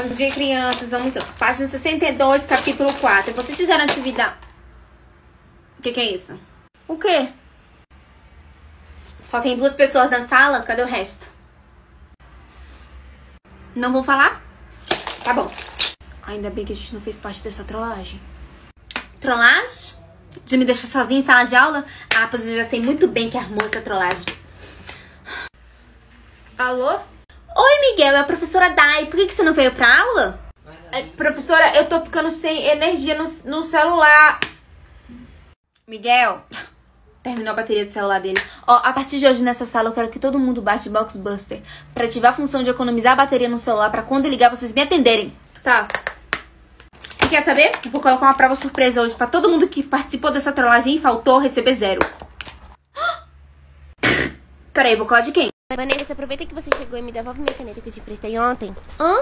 Bom dia, crianças. Vamos página 62, capítulo 4. Vocês fizeram atividade. O que, que é isso? O quê? Só tem duas pessoas na sala? Cadê o resto? Não vão falar? Tá bom. Ainda bem que a gente não fez parte dessa trollagem. Trollagem? De me deixar sozinha em sala de aula? Ah, pois eu já sei muito bem que armou essa trollagem. Alô? Oi, Miguel, é a professora Dai. Por que, que você não veio pra aula? É, professora, eu tô ficando sem energia no, no celular. Miguel, terminou a bateria do celular dele. Ó, a partir de hoje nessa sala eu quero que todo mundo baixe Boxbuster pra ativar a função de economizar a bateria no celular pra quando ligar vocês me atenderem. Tá. E quer saber? Eu vou colocar uma prova surpresa hoje pra todo mundo que participou dessa trollagem e faltou receber zero. Peraí, vou colar de quem? Vanessa, aproveita que você chegou e me devolve minha caneta que eu te prestei ontem.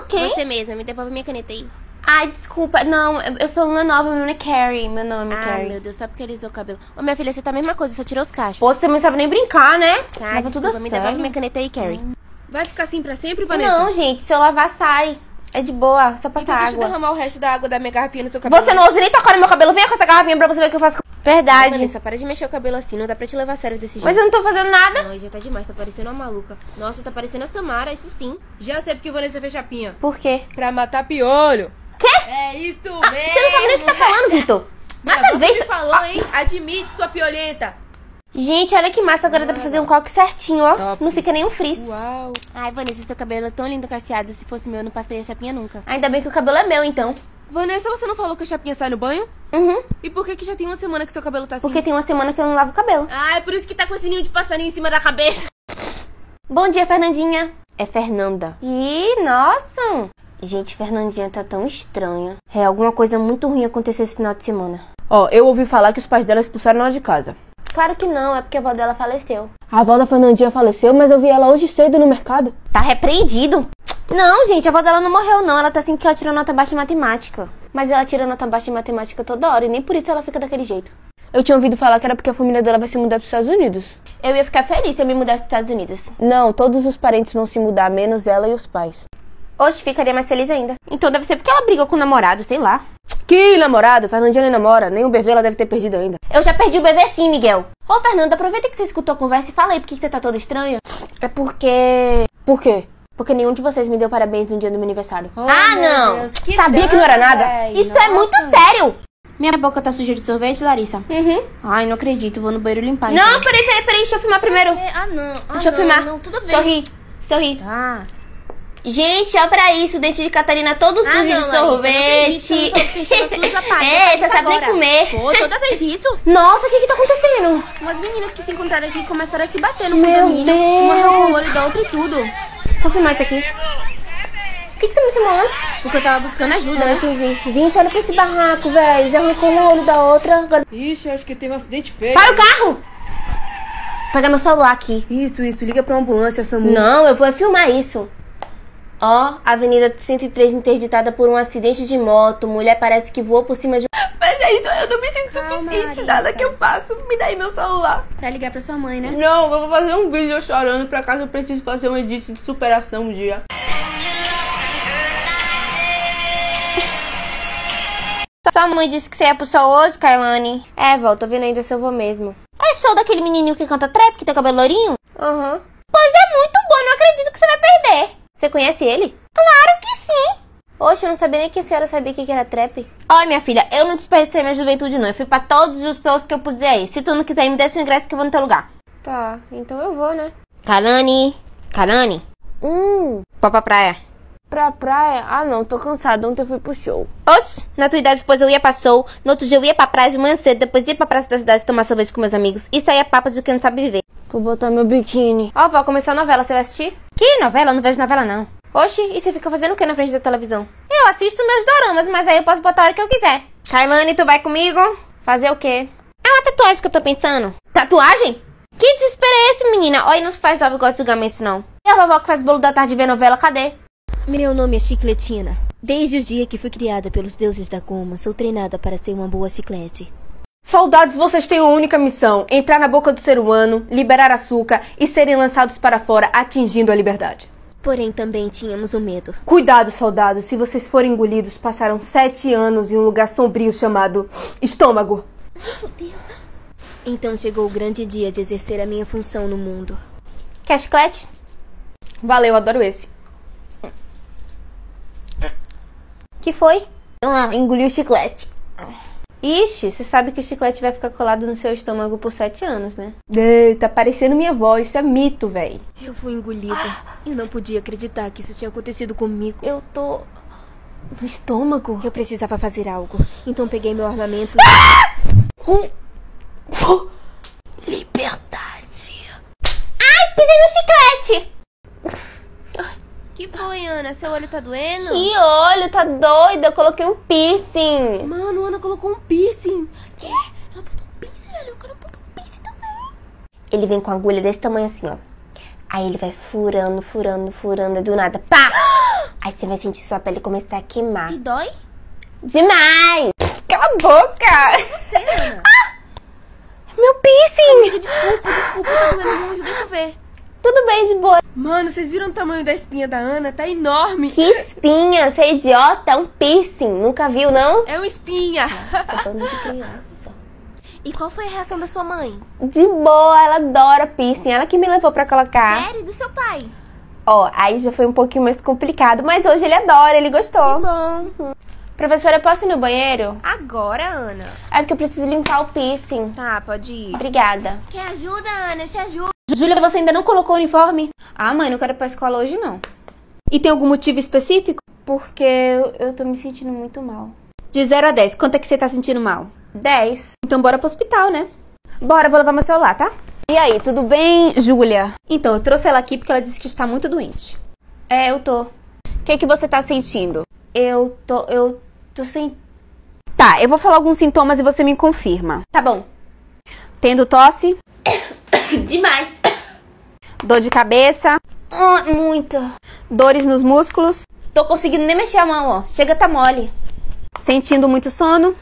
Quem? Você mesma, me devolve minha caneta aí. Ai, desculpa. Não, eu- sou Luna Nova, meu nome é Carrie. Meu nome é Ah, Carrie. meu Deus, só porque alisou o cabelo. Ô, minha filha, você tá a mesma coisa, só tirou os cachos. Pô, você também não sabe nem brincar, né? Tá, Leva desculpa, tudo me sério. devolve minha caneta aí, Carrie. Vai ficar assim pra sempre, Vanessa? Não, gente, se eu lavar, sai. É de boa, só Então passar deixa eu água. derramar o resto da água da minha garrafinha no seu cabelo. Você não ousa nem tocar no meu cabelo. Venha com essa garrafinha pra você ver o que eu faço. com- Verdade. Vanessa, para de mexer o cabelo assim, não dá pra te levar a sério desse jeito. Mas eu não tô fazendo nada. Não, já tá demais, tá parecendo uma maluca. Nossa, tá parecendo a Samara, isso sim. Já sei porque Vanessa fez chapinha. Por quê? Pra matar piolho. Quê? É isso mesmo. Você não sabe nem o que tá falando, Vitor. Nada a ver. Você falou, hein? Admite sua piolenta. Gente, olha que massa. Agora dá pra fazer um coque certinho, ó. Top. Não fica nem um frizz. Uau. Ai, Vanessa, seu cabelo é tão lindo cacheado. Se fosse meu, eu não passaria chapinha nunca. Ainda bem que o cabelo é meu, então. Vanessa, você não falou que a chapinha sai no banho? Uhum. E por que que já tem uma semana que seu cabelo tá assim? Porque tem uma semana que eu não lavo o cabelo. Ah, é por isso que tá com esse ninho de passarinho em cima da cabeça. Bom dia, Fernandinha. É Fernanda. Ih, nossa. Gente, Fernandinha tá tão estranha. É, alguma coisa muito ruim aconteceu esse final de semana. Ó, eu ouvi falar que os pais dela expulsaram ela de casa. Claro que não, é porque a avó dela faleceu. A avó da Fernandinha faleceu, mas eu vi ela hoje cedo no mercado. Tá repreendido. Não, gente, a avó dela não morreu, não. Ela tá assim porque ela tirou nota baixa em matemática. Mas ela tira nota baixa em matemática toda hora e nem por isso ela fica daquele jeito. Eu tinha ouvido falar que era porque a família dela vai se mudar pros Estados Unidos. Eu ia ficar feliz se eu me mudasse dos Estados Unidos. Não, todos os parentes vão se mudar, menos ela e os pais. Hoje ficaria mais feliz ainda. Então deve ser porque ela brigou com o namorado, sei lá. Que namorado? Fernandinha nem namora, nem o bebê ela deve ter perdido ainda. Eu já perdi o bebê sim, Miguel. Ô, Fernanda, aproveita que você escutou a conversa e fala aí por que que você tá toda estranha. É porque. Por quê? Porque nenhum de vocês me deu parabéns no dia do meu aniversário. ah, não. Sabia que não era nada? Isso é muito sério! Minha boca tá suja de sorvete, Larissa? Uhum. Ai, não acredito. Vou no banheiro limpar. Não, então. peraí, peraí, peraí. Deixa eu filmar primeiro. Ah, não. Ah, Deixa eu não, filmar. Não, tudo bem. Sorri, sorri. Tá. Gente, olha pra isso. O dente de Catarina todo sujo Ah, não, de Larissa, não acredito, sorvete. é, tá isso sabe nem comer. Pô, toda vez isso. Nossa, o que que tá acontecendo? Umas meninas que se encontraram aqui começaram a se bater no Meu condomínio. Uma arrancou o olho da outra e tudo. Só filmar isso aqui. Por que, que você me chamou antes? Porque eu tava buscando ajuda, Não né? entendi. Gente, olha pra esse barraco, velho. Já arrancou um olho da outra. Agora... Ixi, acho que teve um acidente feio. Para o carro! Pegar meu celular aqui. Isso, isso. Liga pra ambulância, Samu. Não, eu vou filmar isso. Ó, Avenida 103 interditada por um acidente de moto. Mulher parece que voou por cima de. Mas é isso, eu não me sinto suficiente. Larissa. Nada que eu faço. Me dá aí meu celular. Pra ligar pra sua mãe, né? Não, eu vou fazer um vídeo chorando pra caso eu precise fazer um edit de superação um dia. Sua mãe disse que você ia pro show hoje, Kailane. É, vó, tô vendo ainda se eu vou mesmo. É show daquele menininho que canta trap, que tem cabelo lourinho? Aham. Pois é muito bom, não acredito que você vai perder. Você conhece ele? Claro que sim. Oxe, eu não sabia nem que a senhora sabia o que era trap. Olha, minha filha, eu não desperdicei minha juventude, não. Eu fui pra todos os shows que eu puder ir. Se tu não quiser me desse um ingresso que eu vou no teu lugar. Tá, então eu vou, né? Kalani, Kalani, Hum, vá pra praia. pra praia? Ah não, tô cansada. Ontem eu fui pro show. Oxe, na tua idade depois eu ia pra show, no outro dia eu ia pra praia de manhã cedo, depois ia pra praça da cidade tomar sorvete com meus amigos. Isso aí é papo de quem não sabe viver. Vou botar meu biquíni. Ó, vó, começou a novela, você vai assistir? Que novela? Eu não vejo novela, não. Oxi, e você fica fazendo o que na frente da televisão? Eu assisto meus doramas, mas aí eu posso botar a hora que eu quiser. Kailane, tu vai comigo? Fazer o quê? É uma tatuagem que eu tô pensando. Tatuagem? Que desespero é esse, menina? Olha, não se faz jovem igual de julgamento, não. E a vovó que faz bolo da tarde e vê novela, cadê? Meu nome é Chicletina. Desde o dia que fui criada pelos deuses da goma, sou treinada para ser uma boa chiclete. Soldados, vocês têm uma única missão: entrar na boca do ser humano, liberar açúcar e serem lançados para fora, atingindo a liberdade. Porém, também tínhamos o medo. Cuidado, soldados, se vocês forem engolidos, passaram sete anos em um lugar sombrio chamado estômago. Então chegou o grande dia de exercer a minha função no mundo. Quer chiclete? Valeu, adoro esse. Que foi? Ah, engoliu o chiclete. Ixi, você sabe que o chiclete vai ficar colado no seu estômago por sete anos, né? Ei, tá parecendo minha voz, isso é mito, véi. Eu fui engolida. Eu não podia acreditar que isso tinha acontecido comigo. Eu tô. no estômago. Eu precisava fazer algo. Então peguei meu armamento Liberdade. Ai, pisei no chiclete! Que foi, Ana? Seu olho tá doendo? Que olho, tá doida? Eu coloquei um piercing. Mano, Ana colocou um piercing. Quê? Ela botou um piercing, velho. Eu quero botar um piercing também. Ele vem com agulha desse tamanho assim, ó. Aí ele vai furando, furando, furando, e do nada, pá! Aí você vai sentir sua pele começar a queimar. E dói? Demais! Cala a boca! Você, Ana? Meu piercing! Amiga, desculpa, desculpa. Tá doendo muito. Deixa eu ver. Tudo bem, de boa. Mano, vocês viram o tamanho da espinha da Ana? Tá enorme. Que espinha, você é idiota? É um piercing. Nunca viu, não? É uma espinha. Bando de criança. E qual foi a reação da sua mãe? De boa, ela adora piercing. Ela que me levou pra colocar. Sério? E do seu pai? Ó, aí já foi um pouquinho mais complicado, mas hoje ele adora, ele gostou. Bom. Professora, posso ir no banheiro? Agora, Ana. É porque eu preciso limpar o piercing. Tá, pode ir. Obrigada. Quer ajuda, Ana? Eu te ajudo. Júlia, você ainda não colocou o uniforme? Ah, mãe, não quero ir pra escola hoje, não. E tem algum motivo específico? Porque eu, tô me sentindo muito mal. De 0 a 10, quanto é que você tá sentindo mal? 10. Então bora pro hospital, né? Bora, vou levar meu celular, tá? E aí, tudo bem, Júlia? Então, eu trouxe ela aqui porque ela disse que está muito doente. É, eu tô. O que que você tá sentindo? Eu tô. Eu tô sem. Tá, eu vou falar alguns sintomas e você me confirma. Tá bom. Tendo tosse, Demais. dor de cabeça, Ah, muita. dores nos músculos, Tô conseguindo nem mexer a mão, ó. Chega, tá mole. sentindo muito sono.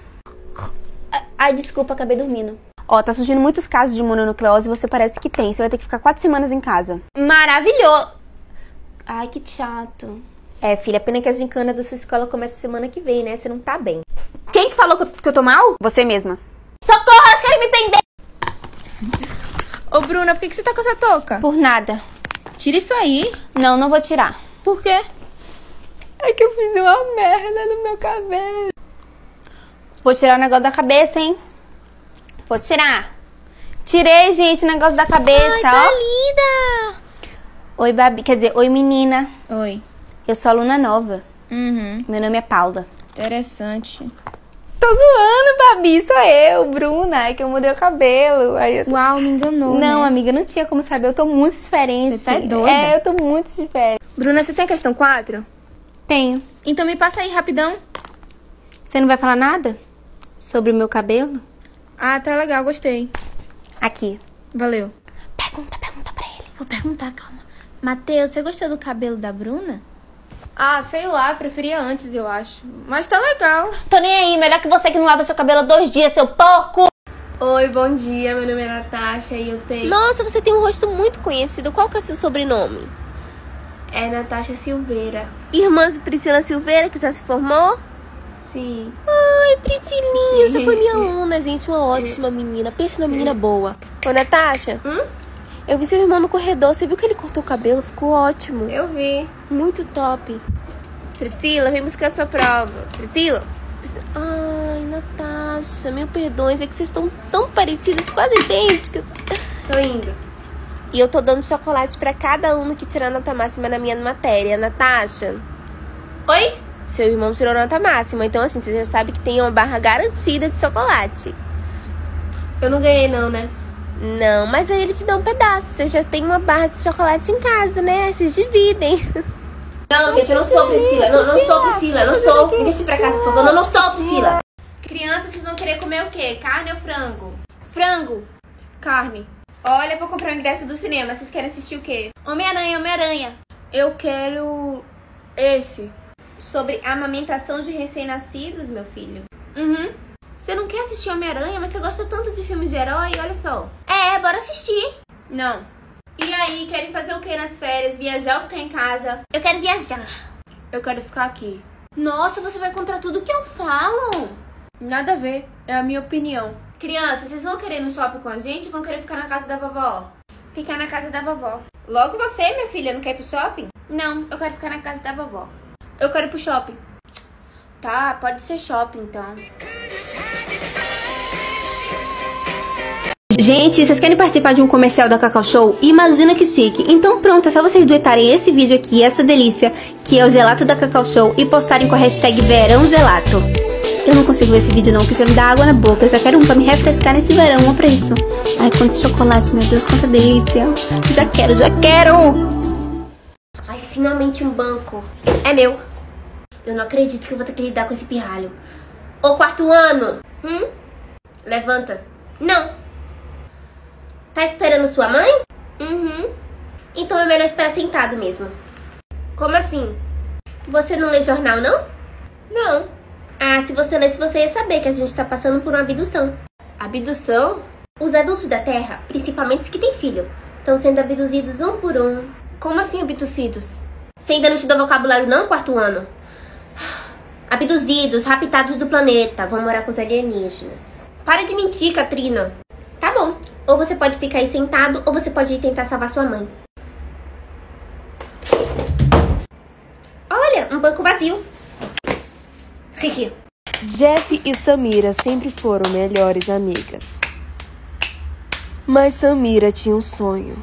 Ai, desculpa, acabei dormindo. Ó, tá surgindo muitos casos de mononucleose e você parece que tem. Você vai ter que ficar quatro semanas em casa. Maravilhoso. Ai, que chato. É, filha, pena que a gincana da sua escola começa semana que vem, né? Você não tá bem. Quem que falou que eu, que eu tô mal? Você mesma. Socorro, elas querem me prender! Ô, Bruna, por que, que você tá com essa touca? Por nada. Tira isso aí. Não, não vou tirar. Por quê? É que eu fiz uma merda no meu cabelo. Vou tirar o negócio da cabeça, hein? Vou tirar. Tirei, gente, o negócio da cabeça, Ai, tá ó. linda. Oi, Babi. Quer dizer, oi, menina. Oi. Eu sou aluna nova. Uhum. Meu nome é Paula. Interessante. Tô zoando, Babi. Sou eu, Bruna. É que eu mudei o cabelo. Aí eu... Uau, me enganou. Não, né? amiga, não tinha como saber. Eu tô muito diferente. Você tá doida? É, eu tô muito diferente. Bruna, você tem a questão 4? Tenho. Então me passa aí rapidão. Você não vai falar nada sobre o meu cabelo? Ah, tá legal, gostei. Aqui. Valeu. Pergunta, pergunta pra ele. Vou perguntar, calma. Matheus, você gostou do cabelo da Bruna? Ah, sei lá, preferia antes, eu acho. Mas tá legal. Tô nem aí, melhor que você que não lava seu cabelo há dois dias, seu porco! Oi, bom dia. Meu nome é Natasha e eu tenho. Nossa, você tem um rosto muito conhecido. Qual que é o seu sobrenome? É Natasha Silveira. Irmã Priscila Silveira, que já se formou? Sim. Ai, Priscilinha, já foi minha aluna, gente. Uma ótima menina. Pensa numa menina boa. Ô, Natasha. Eu vi seu irmão no corredor. Você viu que ele cortou o cabelo? Ficou ótimo. Eu vi. Muito top. Priscila, vem buscar essa prova. Priscila? Ai, Natasha, mil perdões. É que vocês estão tão parecidas, quase idênticas. Tô indo. E eu tô dando chocolate pra cada aluno que tirar nota máxima na minha matéria. Natasha. Oi? Seu irmão tirou nota máxima, então assim, você já sabe que tem uma barra garantida de chocolate. Eu não ganhei, não, né? Não, mas aí ele te dá um pedaço. Você já tem uma barra de chocolate em casa, né? Vocês dividem. Não, gente, eu não sou Priscila. Não, não sou Priscila, eu não sou. Me deixe pra casa, por favor. Não, não sou Priscila. Crianças, vocês vão querer comer o quê? Carne ou frango? Frango. Carne. Olha, eu vou comprar o ingresso do cinema. Vocês querem assistir o quê? Homem-Aranha, Homem-Aranha. Eu quero esse. Sobre amamentação de recém-nascidos, meu filho. Uhum. Você não quer assistir Homem-Aranha, mas você gosta tanto de filmes de herói, olha só. É, bora assistir. Não. E aí, querem fazer o que nas férias? Viajar ou ficar em casa? Eu quero viajar. Eu quero ficar aqui. Nossa, você vai contra tudo que eu falo. Nada a ver, é a minha opinião. Crianças, vocês vão querer ir no shopping com a gente ou vão querer ficar na casa da vovó? Ficar na casa da vovó. Logo você, minha filha, não quer ir pro shopping? Não, eu quero ficar na casa da vovó. Eu quero ir pro shopping. Tá, pode ser shopping então. Gente, vocês querem participar de um comercial da Cacau Show? Imagina que chique! Então pronto, é só vocês duetarem esse vídeo aqui, essa delícia, que é o gelato da Cacau Show, e postarem com a hashtag Verão Gelato. Eu não consigo ver esse vídeo não, porque já me dá água na boca. Eu já quero um pra me refrescar nesse verão, ó pra isso. Ai, quanto chocolate, meu Deus, quanta delícia. Já quero, já quero! Ai, finalmente um banco. É meu. Eu não acredito que eu vou ter que lidar com esse pirralho. Ô, quarto ano! Hum? Levanta. Não. Tá esperando sua mãe? Uhum. Então é melhor esperar sentado mesmo. Como assim? Você não lê jornal, não? Não. Ah, se você lesse, você ia saber que a gente tá passando por uma abdução. Abdução? Os adultos da Terra, principalmente os que têm filho, estão sendo abduzidos um por um. Como assim abducidos? Você ainda não estudou vocabulário não, quarto ano? Abduzidos, raptados do planeta, vão morar com os alienígenas. Para de mentir, Katrina. Tá bom. Ou você pode ficar aí sentado, ou você pode ir tentar salvar sua mãe. Olha, um banco vazio. Jeff e Samira sempre foram melhores amigas. Mas Samira tinha um sonho.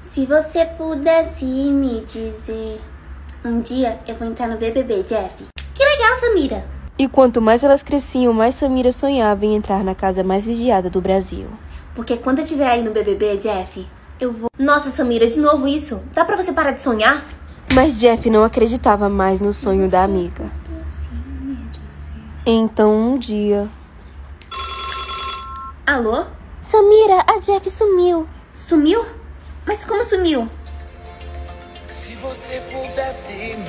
Se você pudesse me dizer. Um dia eu vou entrar no BBB, Jeff. Que legal, Samira. E quanto mais elas cresciam, mais Samira sonhava em entrar na casa mais vigiada do Brasil. Porque quando eu estiver aí no BBB, Jeff, eu vou. Nossa, Samira, de novo isso? Dá pra você parar de sonhar? Mas Jeff não acreditava mais no sonho da amiga. Então um dia. Alô? Samira, a Jeff sumiu. Sumiu? Mas como sumiu?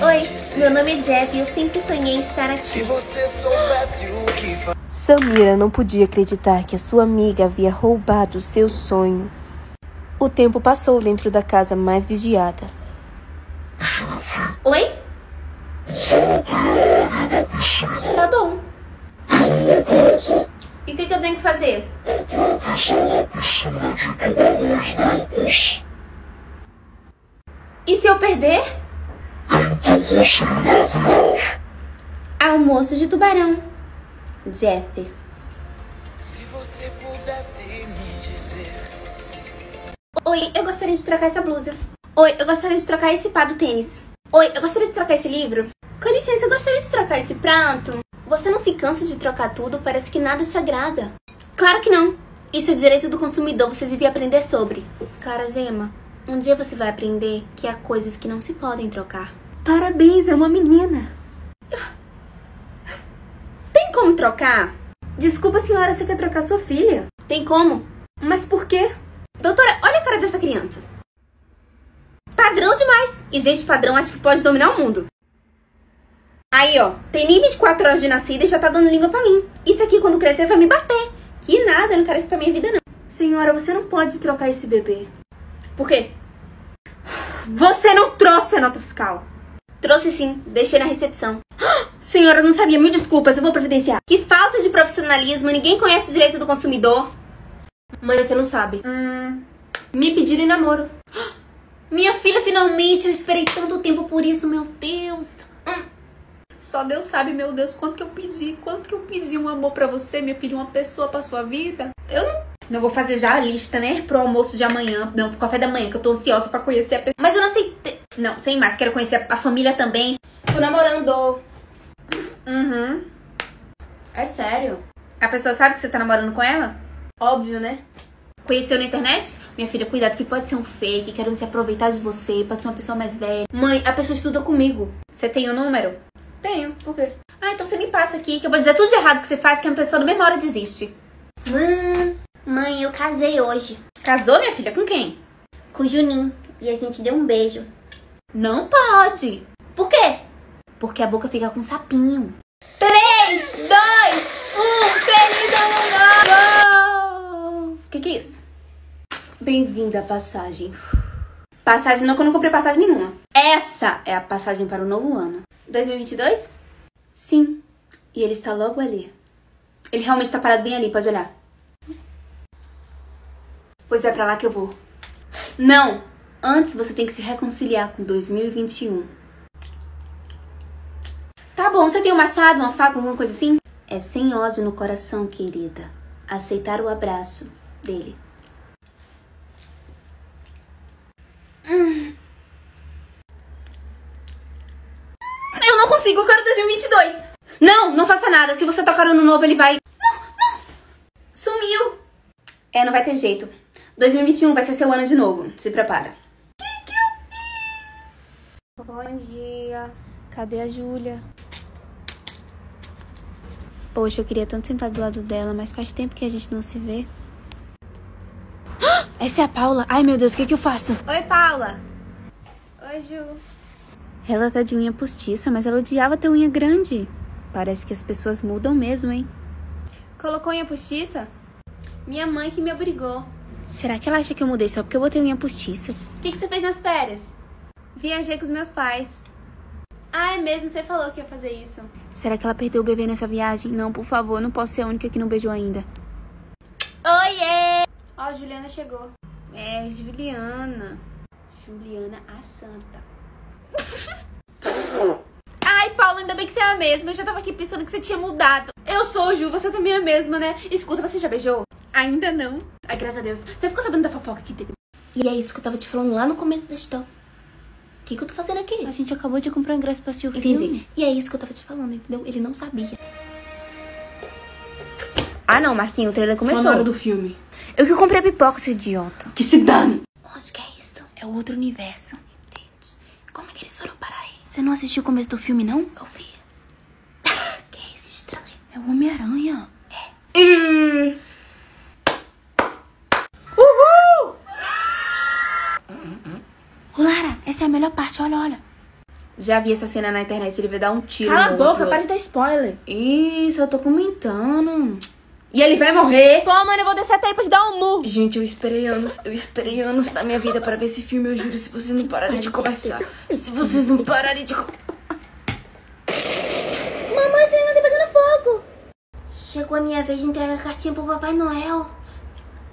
Oi, dizer, meu nome é Jeff e eu sempre sonhei em estar Se aqui. você soubesse o que fa- Samira não podia acreditar que a sua amiga havia roubado seu sonho. O tempo passou dentro da casa mais vigiada. Oi? Tá bom. E o que, que eu tenho que fazer? E se eu perder? Almoço de tubarão. Jeff. Se você pudesse me dizer Oi, eu gostaria de trocar essa blusa. Oi, eu gostaria de trocar esse pá do tênis. Oi, eu gostaria de trocar esse livro. Com licença, eu gostaria de trocar esse prato. Você não se cansa de trocar tudo? Parece que nada te agrada. Claro que não. Isso é direito do consumidor, você devia aprender sobre. Clara Gema, um dia você vai aprender que há coisas que não se podem trocar. Parabéns, é uma menina. Tem como trocar? Desculpa, senhora, você quer trocar sua filha? Tem como? Mas por quê? Doutora, olha a cara dessa criança. Padrão demais. E gente padrão acho que pode dominar o mundo. Aí, ó, tem nem 24 horas de nascida e já tá dando língua pra mim. Isso aqui, quando crescer, vai me bater. Que nada, eu não quero isso pra minha vida, não. Senhora, você não pode trocar esse bebê. Por quê? Você não trouxe a nota fiscal. Trouxe sim, deixei na recepção. Senhora, eu não sabia. Mil desculpas, eu vou providenciar. Que falta de profissionalismo, ninguém conhece o direito do consumidor. Mãe, você não sabe. Hum, me pediram em namoro. Minha filha, finalmente, eu esperei tanto tempo por isso, meu Deus. Hum. Só Deus sabe, meu Deus, quanto que eu pedi, quanto que eu pedi um amor pra você, minha filha, uma pessoa pra sua vida. Eu não, não vou fazer já a lista, né, pro almoço de amanhã, não, pro café da manhã, que eu tô ansiosa pra conhecer a pessoa. Mas eu não aceitei. Não, sem mais, quero conhecer a, família também. Tô namorando. Uhum. É sério? A pessoa sabe que você tá namorando com ela? Óbvio, né? Conheceu na internet? Minha filha, cuidado que pode ser um fake, querendo se aproveitar de você, pode ser uma pessoa mais velha. Mãe, a pessoa estuda comigo. Você tem o número? Tenho, por quê? Ah, então você me passa aqui, que eu vou dizer tudo de errado que você faz, que a pessoa na mesma hora desiste. Hum, mãe, eu casei hoje Casou, minha filha? Com quem? com o Juninho e a gente deu um beijo. Não pode. Por quê? Porque a boca fica com sapinho. 3, 2, 1, feliz ano novo! O que, que é isso? Bem-vinda à passagem. Passagem não, que eu não comprei passagem nenhuma. Essa é a passagem para o novo ano. 2022? Sim. E ele está logo ali. Ele realmente está parado bem ali, pode olhar. Pois é pra lá que eu vou. Não! Antes você tem que se reconciliar com 2021. Tá bom, você tem um machado, uma faca, alguma coisa assim? É sem ódio no coração, querida. Aceitar o abraço dele. Hum. Eu não consigo, eu quero 2022. Não, não faça nada. Se você tocar no novo, ele vai. Não, não. Sumiu. É, não vai ter jeito. 2021 vai ser seu ano de novo. Se prepara. Bom dia. Cadê a Júlia? Poxa, eu queria tanto sentar do lado dela, mas faz tempo que a gente não se vê. Essa é a Paula. Ai, meu Deus, o que, que eu faço? Oi, Paula. Oi, Ju. Ela tá de unha postiça, mas ela odiava ter unha grande. Parece que as pessoas mudam mesmo, hein? Colocou unha postiça? Minha mãe que me obrigou. Será que ela acha que eu mudei só porque eu botei unha postiça? O que, que você fez nas férias? Viajei com os meus pais. Ah, é mesmo? Você falou que ia fazer isso. Será que ela perdeu o bebê nessa viagem? Não, por favor, não posso ser a única que não beijou ainda. Oiê! Ó, a Juliana chegou. É, Juliana. Juliana a Santa. Ai, Paula, ainda bem que você é a mesma. Eu já tava aqui pensando que você tinha mudado. Eu sou, Ju, você também é a mesma, né? Escuta, você já beijou? Ainda não. Ai, graças a Deus. Você ficou sabendo da fofoca que teve? E é isso que eu tava te falando lá no começo da história. O que, que eu tô fazendo aqui? A gente acabou de comprar o ingresso pra assistir o filme. Entendi. E é isso que eu tava te falando, entendeu? Ele não sabia. Ah, não, Marquinho, o trailer começou. Só na hora do filme. Eu que comprei a pipoca, seu idiota. Que se dane! Acho que é isso. É o outro universo. Entende? Como é que eles foram parar aí? Você não assistiu o começo do filme, não? Eu vi. que é esse estranho? É o Homem-Aranha. Hum. Ô, Lara, essa é a melhor parte, olha, olha. Já vi essa cena na internet, ele vai dar um tiro Cala a boca, outro. para de dar spoiler. Isso, eu tô comentando. E ele vai morrer. Pô, mano, eu vou descer até aí pra te dar um murro. Gente, eu esperei anos, eu esperei anos da minha vida para ver esse filme, eu juro, se vocês não pararem de conversar. Se vocês não pararem de... Mamãe, você tá pegando fogo. Chegou a minha vez de entregar a cartinha pro Papai Noel.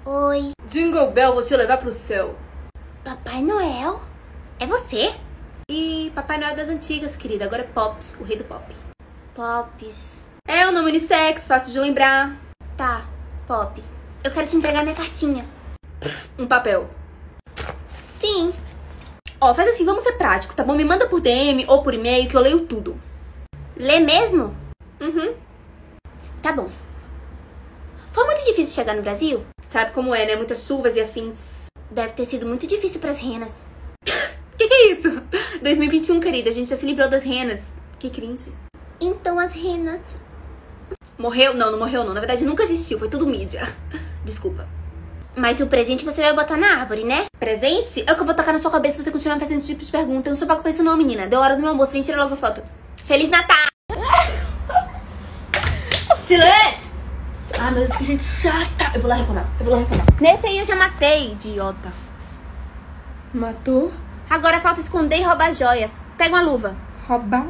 Oi. Jingle Bell, vou te levar pro céu. Papai Noel? É você? E Papai Noel das antigas, querida. Agora é Pops, o rei do pop. Pops. É o nome unissex, fácil de lembrar. Tá, Pops. Eu quero te entregar minha cartinha. Um papel. Sim. Ó, faz assim, vamos ser prático, tá bom? Me manda por DM ou por e-mail que eu leio tudo. Lê mesmo? Uhum. Tá bom. Foi muito difícil chegar no Brasil? Sabe como é, né? Muitas chuvas e afins. Deve ter sido muito difícil pras renas. Que que é isso? 2021, querida. A gente já se livrou das renas. Que cringe. Então as renas. Morreu? Não, não morreu não. Na verdade, nunca existiu. Foi tudo mídia. Desculpa. Mas o presente você vai botar na árvore, né? Presente? É o que eu vou tacar na sua cabeça se você continuar fazendo esse tipo de pergunta. Eu não sou pago pra isso não, menina. Deu hora do meu almoço. Vem tirar logo a foto. Feliz Natal! Silêncio! Ah, meu Deus, que gente chata. Eu vou lá reclamar. Eu vou lá reclamar. Nesse aí eu já matei, idiota. Matou? Agora falta esconder e roubar joias. Pega uma luva. Roubar?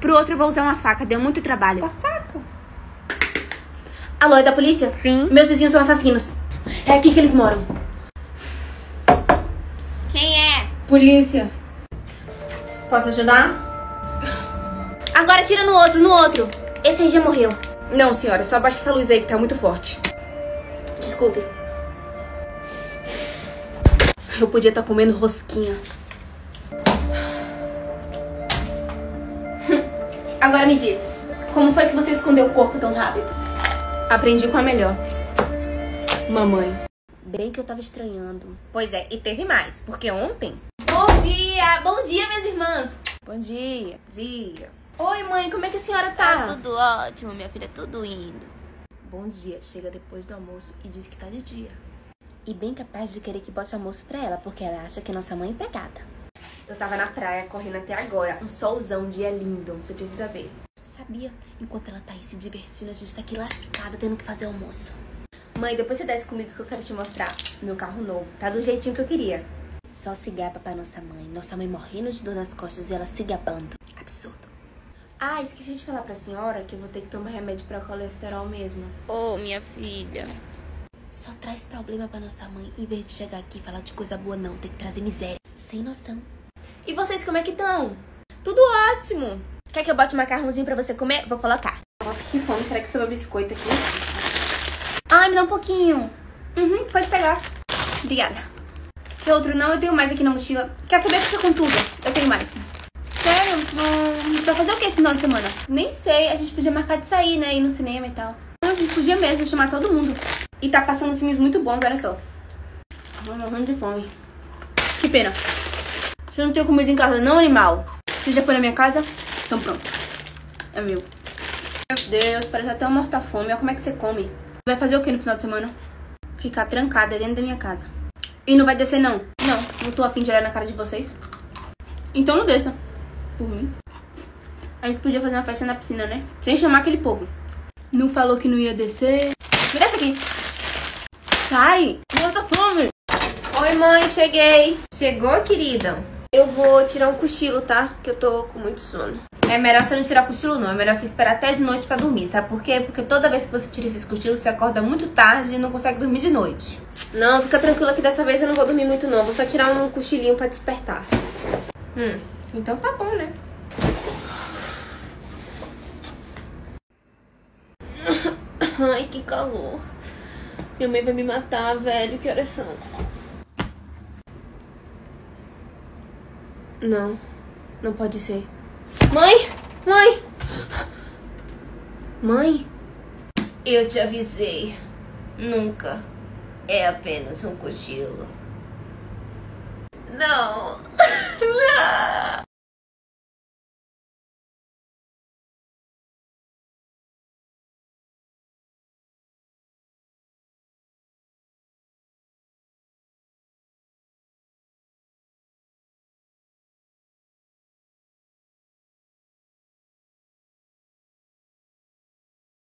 Pro outro eu vou usar uma faca. Deu muito trabalho. A faca? Alô, é da polícia? Sim. Meus vizinhos são assassinos. É aqui que eles moram. Quem é? Polícia. Posso ajudar? Agora tira no outro, no outro. Esse aí já morreu. Não, senhora. Só abaixa essa luz aí que tá muito forte. Desculpe. Eu podia estar comendo rosquinha. Agora me diz. Como foi que você escondeu o corpo tão rápido? Aprendi com a melhor. Mamãe. Bem que eu tava estranhando. Pois é, e teve mais. Porque ontem... Bom dia! Bom dia, minhas irmãs! Bom dia, dia. Oi, mãe, como é que a senhora tá? tudo ótimo, minha filha, tudo indo. Bom dia, chega depois do almoço e diz que tá de dia. E bem capaz de querer que bote almoço pra ela, porque ela acha que é nossa mãe empregada. Eu tava na praia correndo até agora. Um solzão, um dia lindo. Você precisa ver. Sabia? Enquanto ela tá aí se divertindo, a gente tá aqui lascada tendo que fazer almoço. Mãe, depois você desce comigo que eu quero te mostrar meu carro novo. Tá do jeitinho que eu queria. Só se gaba pra nossa mãe. Nossa mãe morrendo de dor nas costas e ela se gabando. Absurdo. Ah, esqueci de falar pra senhora que eu vou ter que tomar remédio pra colesterol mesmo. Ô, oh, minha filha. Só traz problema pra nossa mãe. Em vez de chegar aqui e falar de coisa boa, não. Tem que trazer miséria. Sem noção. E vocês, como é que estão? Tudo ótimo. Quer que eu bote um macarrãozinho pra você comer? Vou colocar. Nossa, que fome. Será que sobrou biscoito aqui? Ai, me dá um pouquinho. Uhum, pode pegar. Obrigada. Que outro não? Eu tenho mais aqui na mochila. Quer saber? Fica com tudo. Eu tenho mais. Sério? Hum, vai fazer o que esse final de semana? Nem sei. A gente podia marcar de sair, né? Ir no cinema e tal. A gente podia mesmo chamar todo mundo. E tá passando filmes muito bons, olha só. Tô morrendo de fome. Que pena. Você não tem comida em casa, não, animal? Você já foi na minha casa? Então pronto. É meu. Meu Deus, parece até uma morta-fome. Olha como é que você come. Vai fazer o que no final de semana? Ficar trancada dentro da minha casa. E não vai descer, não? Não, não tô afim de olhar na cara de vocês. Então não desça. Por mim. A gente podia fazer uma festa na piscina, né? Sem chamar aquele povo. Não falou que não ia descer. Desce aqui. Sai! Morta fome! Oi, mãe, cheguei. Chegou, querida? Eu vou tirar um cochilo, tá? Que eu tô com muito sono. É melhor você não tirar cochilo, não. É melhor você esperar até de noite pra dormir. Sabe por quê? Porque toda vez que você tira esses cochilos, você acorda muito tarde e não consegue dormir de noite. Não, fica tranquila que dessa vez eu não vou dormir muito, não. Vou só tirar um cochilinho pra despertar. Hum, então tá bom, né? Ai, que calor. Minha mãe vai me matar, velho. Que horas são? Não, não pode ser. Mãe! Mãe! Mãe? Eu te avisei. Nunca. É apenas um cochilo. Não! Não!